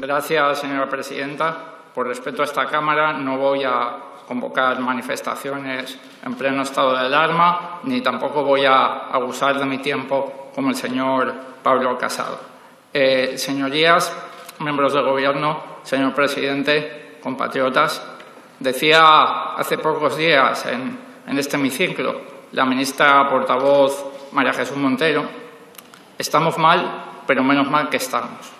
Gracias, señora presidenta. Por respeto a esta Cámara, no voy a convocar manifestaciones en pleno estado de alarma, ni tampoco voy a abusar de mi tiempo como el señor Pablo Casado. Eh, señorías, miembros del Gobierno, señor presidente, compatriotas, decía hace pocos días en, en este hemiciclo la ministra portavoz María Jesús Montero, estamos mal, pero menos mal que estamos.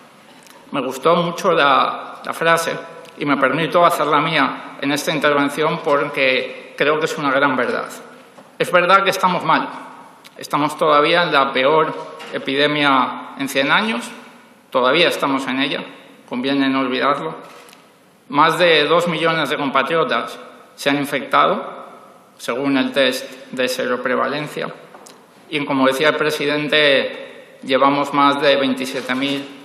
Me gustó mucho la, frase y me permito hacerla mía en esta intervención porque creo que es una gran verdad. Es verdad que estamos mal. Estamos todavía en la peor epidemia en 100 años. Todavía estamos en ella. Conviene no olvidarlo. Más de dos millones de compatriotas se han infectado, según el test de seroprevalencia. Y como decía el presidente, llevamos más de 27.000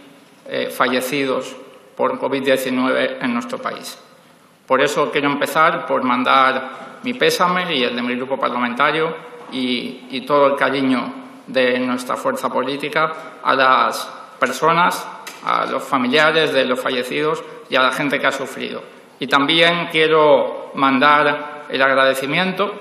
eh, fallecidos por COVID-19 en nuestro país. Por eso quiero empezar por mandar mi pésame y el de mi grupo parlamentario y, y todo el cariño de nuestra fuerza política a las personas, a los familiares de los fallecidos y a la gente que ha sufrido. Y también quiero mandar el agradecimiento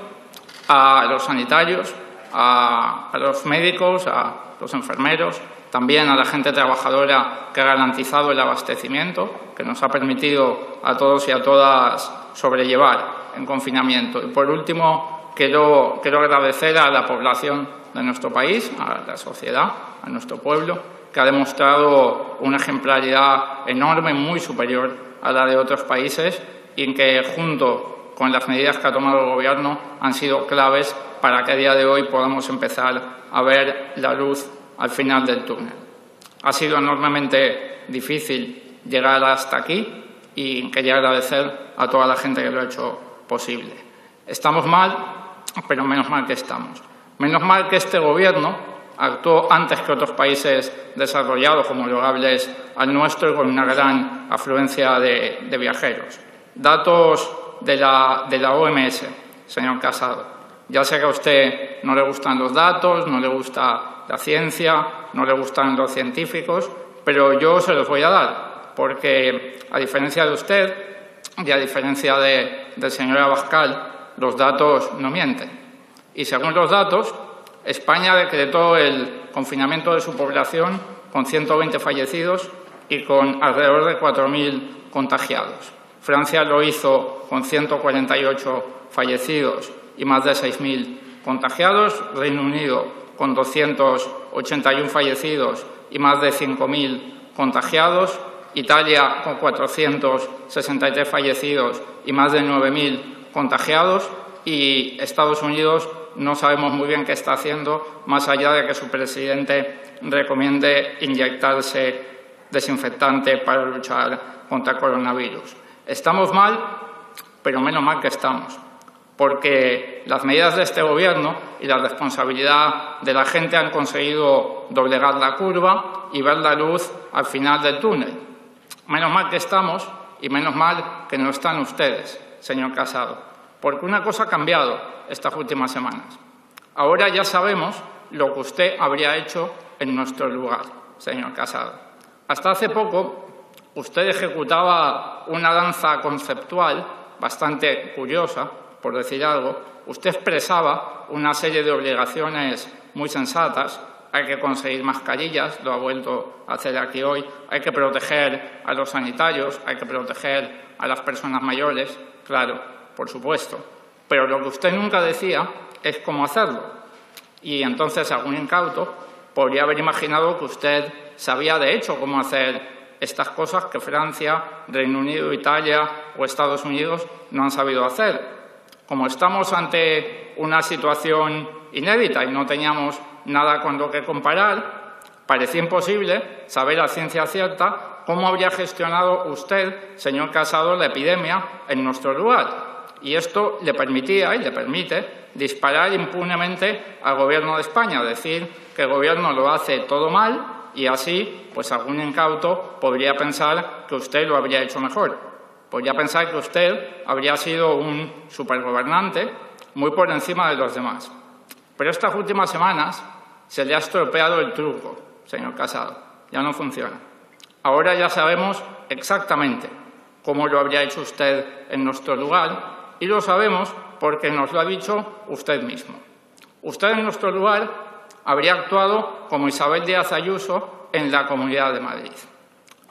a los sanitarios, a, a los médicos, a los enfermeros, también a la gente trabajadora que ha garantizado el abastecimiento, que nos ha permitido a todos y a todas sobrellevar en confinamiento. Y por último, quiero, quiero agradecer a la población de nuestro país, a la sociedad, a nuestro pueblo, que ha demostrado una ejemplaridad enorme, muy superior a la de otros países y en que, junto con las medidas que ha tomado el Gobierno, han sido claves para que a día de hoy podamos empezar a ver la luz al final del túnel. Ha sido enormemente difícil llegar hasta aquí y quería agradecer a toda la gente que lo ha hecho posible. Estamos mal, pero menos mal que estamos. Menos mal que este Gobierno actuó antes que otros países desarrollados, como loables al nuestro, y con una gran afluencia de, viajeros. Datos de la, de la OMS, señor Casado. Ya sé que a usted no le gustan los datos, no le gusta la ciencia, no le gustan los científicos, pero yo se los voy a dar, porque a diferencia de usted y a diferencia de, del señor Abascal, los datos no mienten. Y según los datos, España decretó el confinamiento de su población con 120 fallecidos y con alrededor de 4.000 contagiados. Francia lo hizo con 148 fallecidos y más de 6.000 contagiados. Reino Unido con 281 fallecidos y más de 5.000 contagiados, Italia con 463 fallecidos y más de 9.000 contagiados y Estados Unidos no sabemos muy bien qué está haciendo, más allá de que su presidente recomiende inyectarse desinfectante para luchar contra el coronavirus. Estamos mal, pero menos mal que estamos porque las medidas de este Gobierno y la responsabilidad de la gente han conseguido doblegar la curva y ver la luz al final del túnel. Menos mal que estamos y menos mal que no están ustedes, señor Casado, porque una cosa ha cambiado estas últimas semanas. Ahora ya sabemos lo que usted habría hecho en nuestro lugar, señor Casado. Hasta hace poco usted ejecutaba una danza conceptual bastante curiosa por decir algo, usted expresaba una serie de obligaciones muy sensatas. Hay que conseguir mascarillas, lo ha vuelto a hacer aquí hoy. Hay que proteger a los sanitarios, hay que proteger a las personas mayores, claro, por supuesto. Pero lo que usted nunca decía es cómo hacerlo. Y entonces algún incauto podría haber imaginado que usted sabía de hecho cómo hacer estas cosas que Francia, Reino Unido, Italia o Estados Unidos no han sabido hacer. Como estamos ante una situación inédita y no teníamos nada con lo que comparar, parecía imposible saber a ciencia cierta cómo habría gestionado usted, señor Casado, la epidemia en nuestro lugar. Y esto le permitía y le permite disparar impunemente al Gobierno de España, decir que el Gobierno lo hace todo mal y así, pues algún incauto podría pensar que usted lo habría hecho mejor. Podría pensar que usted habría sido un supergobernante muy por encima de los demás. Pero estas últimas semanas se le ha estropeado el truco, señor Casado. Ya no funciona. Ahora ya sabemos exactamente cómo lo habría hecho usted en nuestro lugar y lo sabemos porque nos lo ha dicho usted mismo. Usted en nuestro lugar habría actuado como Isabel Díaz Ayuso en la Comunidad de Madrid.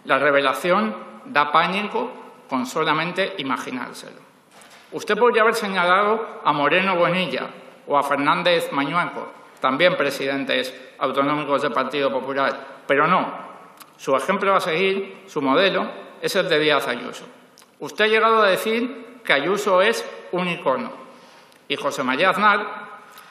La revelación da pánico con solamente imaginárselo. Usted podría haber señalado a Moreno Bonilla o a Fernández Mañueco, también presidentes autonómicos del Partido Popular, pero no. Su ejemplo a seguir, su modelo, es el de Díaz Ayuso. Usted ha llegado a decir que Ayuso es un icono y José María Aznar,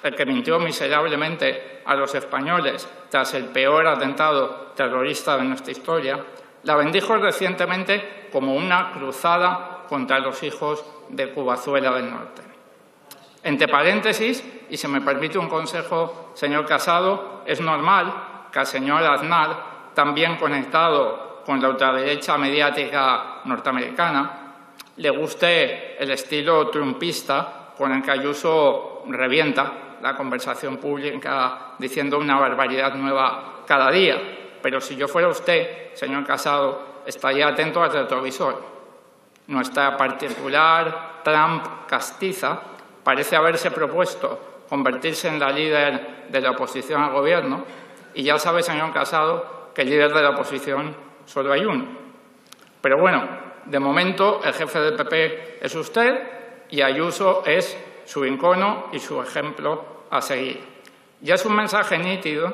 el que mintió miserablemente a los españoles tras el peor atentado terrorista de nuestra historia, la bendijo recientemente como una cruzada contra los hijos de Cubazuela del Norte. Entre paréntesis, y si me permite un consejo, señor Casado, es normal que al señor Aznar, también conectado con la ultraderecha mediática norteamericana, le guste el estilo trumpista con el que Ayuso revienta la conversación pública diciendo una barbaridad nueva cada día. Pero si yo fuera usted, señor Casado, estaría atento al retrovisor. Nuestra particular Trump castiza parece haberse propuesto convertirse en la líder de la oposición al gobierno y ya sabe, señor Casado, que el líder de la oposición solo hay uno. Pero bueno, de momento el jefe del PP es usted y Ayuso es su icono y su ejemplo a seguir. Ya es un mensaje nítido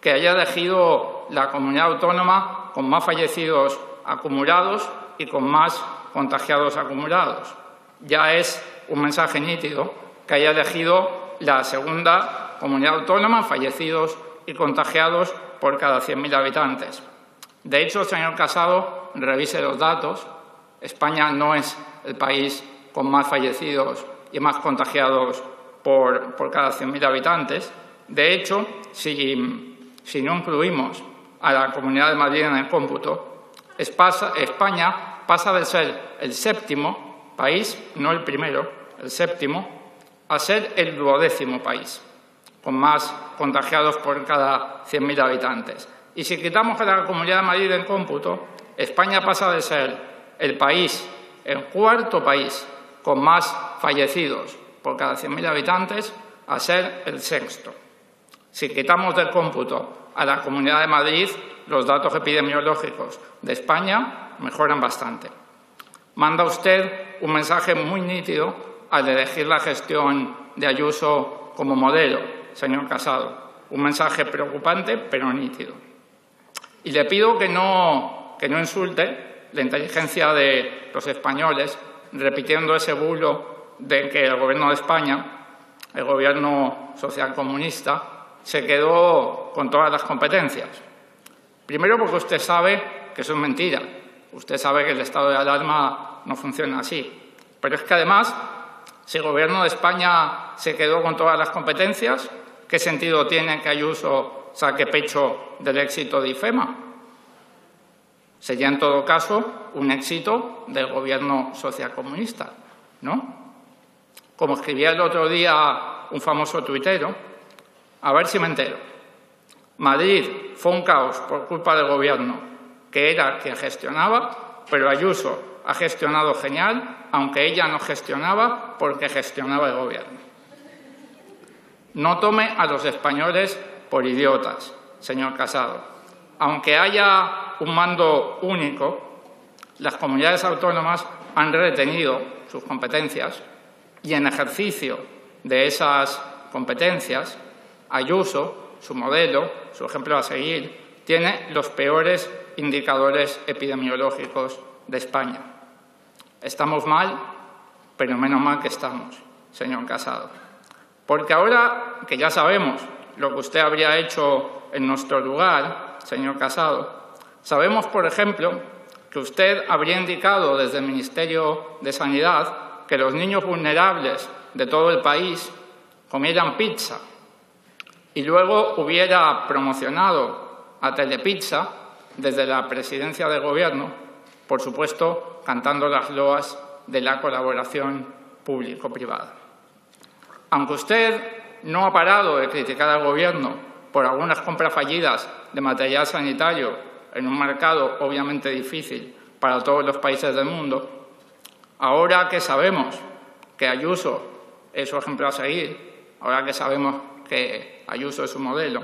que haya elegido la comunidad autónoma con más fallecidos acumulados y con más contagiados acumulados. Ya es un mensaje nítido que haya elegido la segunda comunidad autónoma, fallecidos y contagiados por cada 100.000 habitantes. De hecho, señor Casado, revise los datos. España no es el país con más fallecidos y más contagiados por, cada 100.000 habitantes. De hecho, si, si, no incluimos a la Comunidad de Madrid en el cómputo, España pasa de ser el séptimo país, no el primero, el séptimo, a ser el duodécimo país, con más contagiados por cada 100.000 habitantes. Y si quitamos a la Comunidad de Madrid del cómputo, España pasa de ser el país, el cuarto país con más fallecidos por cada 100.000 habitantes, a ser el sexto. Si quitamos del cómputo a la Comunidad de Madrid, los datos epidemiológicos de España mejoran bastante. Manda usted un mensaje muy nítido al elegir la gestión de Ayuso como modelo, señor Casado. Un mensaje preocupante, pero nítido. Y le pido que no, que no insulte la inteligencia de los españoles repitiendo ese bulo de que el Gobierno de España, el Gobierno socialcomunista, se quedó con todas las competencias. Primero porque usted sabe que eso es mentira, Usted sabe que el estado de alarma no funciona así. Pero es que además, si el Gobierno de España se quedó con todas las competencias, ¿qué sentido tiene que Ayuso saque pecho del éxito de IFEMA? Sería en todo caso un éxito del Gobierno socialcomunista, ¿no? Como escribía el otro día un famoso tuitero, a ver si me entero. Madrid fue un caos por culpa del Gobierno que era quien gestionaba, pero Ayuso ha gestionado genial, aunque ella no gestionaba porque gestionaba el gobierno. No tome a los españoles por idiotas, señor Casado. Aunque haya un mando único, las comunidades autónomas han retenido sus competencias y en ejercicio de esas competencias, Ayuso, su modelo, su ejemplo a seguir, tiene los peores indicadores epidemiológicos de España. Estamos mal, pero menos mal que estamos, señor Casado. Porque ahora que ya sabemos lo que usted habría hecho en nuestro lugar, señor Casado, sabemos, por ejemplo, que usted habría indicado desde el Ministerio de Sanidad que los niños vulnerables de todo el país comieran pizza y luego hubiera promocionado a Telepizza desde la presidencia del Gobierno, por supuesto, cantando las loas de la colaboración público-privada. Aunque usted no ha parado de criticar al Gobierno por algunas compras fallidas de material sanitario en un mercado obviamente difícil para todos los países del mundo. Ahora que sabemos que Ayuso es su ejemplo a seguir, ahora que sabemos que Ayuso es su modelo,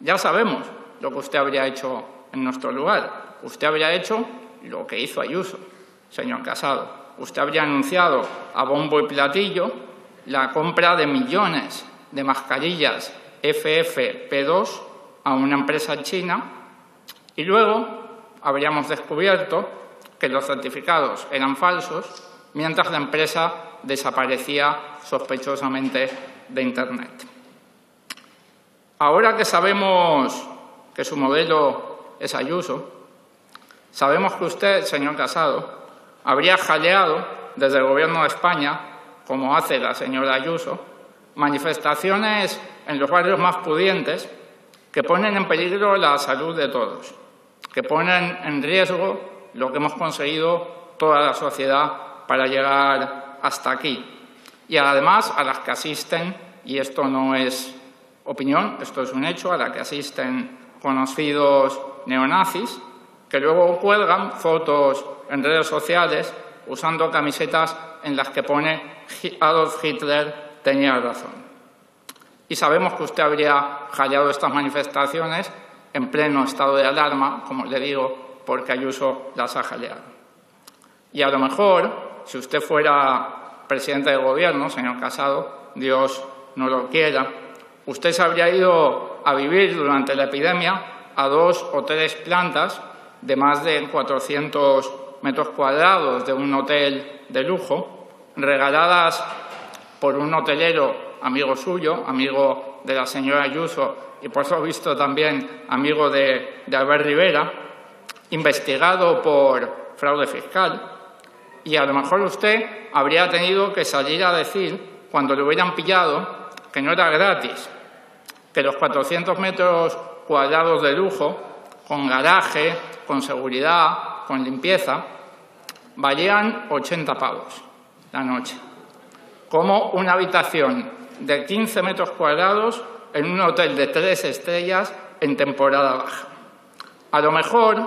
ya sabemos lo que usted habría hecho en nuestro lugar. Usted habría hecho lo que hizo Ayuso, señor Casado. Usted habría anunciado a bombo y platillo la compra de millones de mascarillas FFP2 a una empresa china y luego habríamos descubierto que los certificados eran falsos mientras la empresa desaparecía sospechosamente de Internet. Ahora que sabemos que su modelo es Ayuso, sabemos que usted, señor Casado, habría jaleado desde el Gobierno de España, como hace la señora Ayuso, manifestaciones en los barrios más pudientes que ponen en peligro la salud de todos, que ponen en riesgo lo que hemos conseguido toda la sociedad para llegar hasta aquí. Y además a las que asisten, y esto no es opinión, esto es un hecho, a las que asisten conocidos neonazis, que luego cuelgan fotos en redes sociales usando camisetas en las que pone Adolf Hitler tenía razón. Y sabemos que usted habría hallado estas manifestaciones en pleno estado de alarma, como le digo, porque Ayuso las ha jaleado. Y a lo mejor, si usted fuera presidente del gobierno, señor Casado, Dios no lo quiera, usted se habría ido a vivir durante la epidemia a dos o tres plantas de más de 400 metros cuadrados de un hotel de lujo, regaladas por un hotelero amigo suyo, amigo de la señora Ayuso y por eso visto también amigo de, de Albert Rivera, investigado por fraude fiscal. Y a lo mejor usted habría tenido que salir a decir, cuando le hubieran pillado, que no era gratis, que los 400 metros cuadrados de lujo, con garaje, con seguridad, con limpieza, valían 80 pavos la noche, como una habitación de 15 metros cuadrados en un hotel de tres estrellas en temporada baja. A lo mejor,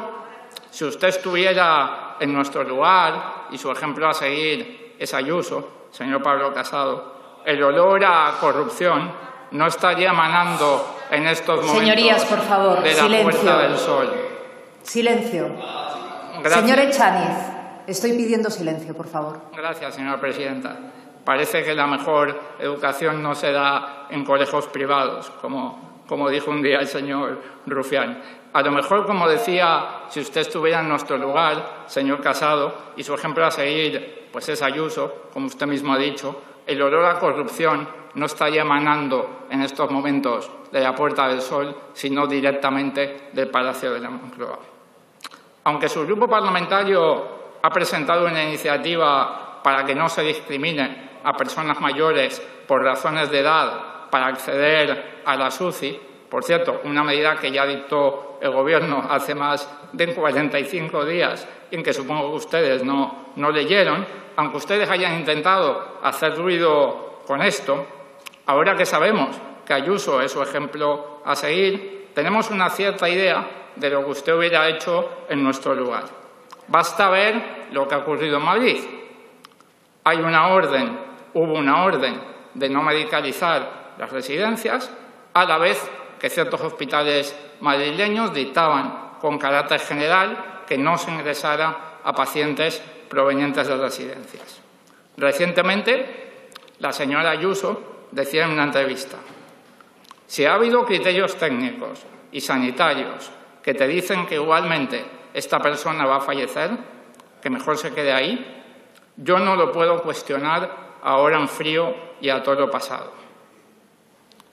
si usted estuviera en nuestro lugar y su ejemplo a seguir es Ayuso, señor Pablo Casado, el olor a corrupción no estaría emanando en estos momentos Señorías, por favor, de la silencio. Puerta del Sol. Silencio. Gracias. Señor Echaniz, estoy pidiendo silencio, por favor. Gracias, señora presidenta. Parece que la mejor educación no se da en colegios privados, como, como dijo un día el señor Rufián. A lo mejor, como decía, si usted estuviera en nuestro lugar, señor Casado, y su ejemplo a seguir pues es Ayuso, como usted mismo ha dicho, el olor a corrupción no estaría emanando en estos momentos de la Puerta del Sol, sino directamente del Palacio de la Moncloa. Aunque su grupo parlamentario ha presentado una iniciativa para que no se discrimine a personas mayores por razones de edad para acceder a la SUCI, por cierto, una medida que ya dictó el Gobierno hace más de 45 días en que supongo que ustedes no, no leyeron, aunque ustedes hayan intentado hacer ruido con esto, ahora que sabemos que Ayuso es su ejemplo a seguir, tenemos una cierta idea de lo que usted hubiera hecho en nuestro lugar. Basta ver lo que ha ocurrido en Madrid. Hay una orden, hubo una orden de no medicalizar las residencias, a la vez que ciertos hospitales madrileños dictaban con carácter general que no se ingresara a pacientes provenientes de residencias. Recientemente, la señora Ayuso decía en una entrevista, si ha habido criterios técnicos y sanitarios que te dicen que igualmente esta persona va a fallecer, que mejor se quede ahí, yo no lo puedo cuestionar ahora en frío y a todo pasado.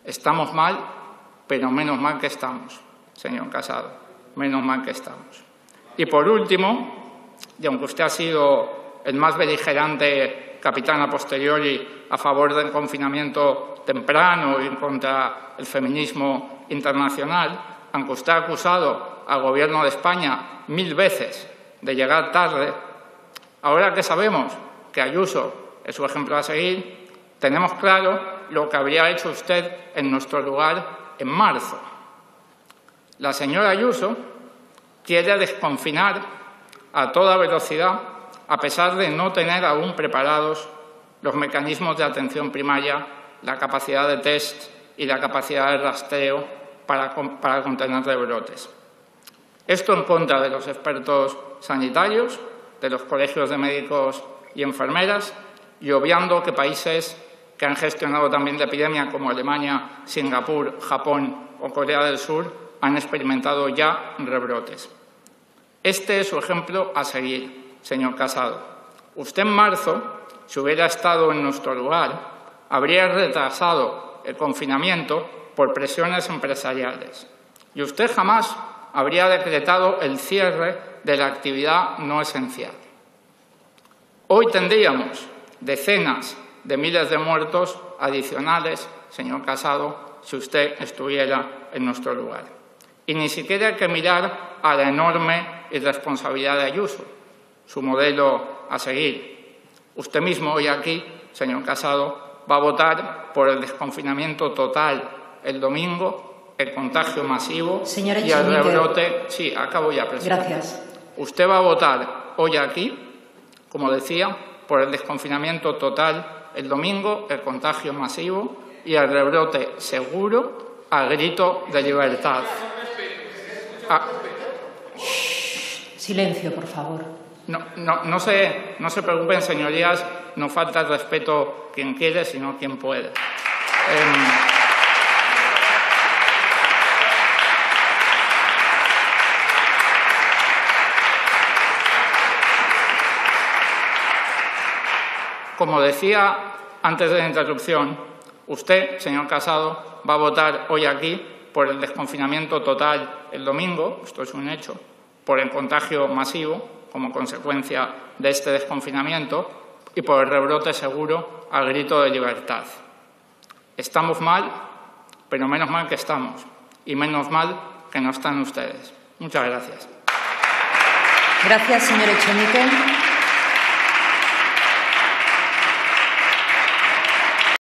Estamos mal, pero menos mal que estamos, señor Casado, menos mal que estamos. Y por último, y aunque usted ha sido el más beligerante capitán a posteriori a favor del confinamiento temprano y contra el feminismo internacional, aunque usted ha acusado al Gobierno de España mil veces de llegar tarde, ahora que sabemos que Ayuso es su ejemplo a seguir, tenemos claro lo que habría hecho usted en nuestro lugar en marzo. La señora Ayuso quiere desconfinar a toda velocidad, a pesar de no tener aún preparados los mecanismos de atención primaria, la capacidad de test y la capacidad de rastreo para, para contener rebrotes. Esto en contra de los expertos sanitarios, de los colegios de médicos y enfermeras, y obviando que países que han gestionado también la epidemia, como Alemania, Singapur, Japón o Corea del Sur, han experimentado ya rebrotes. Este es su ejemplo a seguir, señor Casado. Usted en marzo, si hubiera estado en nuestro lugar, habría retrasado el confinamiento por presiones empresariales. Y usted jamás habría decretado el cierre de la actividad no esencial. Hoy tendríamos decenas de miles de muertos adicionales, señor Casado, si usted estuviera en nuestro lugar. Y ni siquiera hay que mirar a la enorme irresponsabilidad de Ayuso, su modelo a seguir. Usted mismo hoy aquí, señor Casado, va a votar por el desconfinamiento total el domingo, el contagio masivo y el rebrote. Sí, acabo ya, presidente. Gracias. Usted va a votar hoy aquí, como decía, por el desconfinamiento total el domingo, el contagio masivo y el rebrote seguro al grito de libertad. Ah. Silencio, por favor. No, no, no, se, no se preocupen, señorías, no falta el respeto quien quiere, sino quien puede. Eh, Como decía antes de la interrupción, usted, señor Casado, va a votar hoy aquí por el desconfinamiento total el domingo, esto es un hecho, por el contagio masivo como consecuencia de este desconfinamiento y por el rebrote seguro al grito de libertad. Estamos mal, pero menos mal que estamos y menos mal que no están ustedes. Muchas gracias. Gracias, señor Echenique.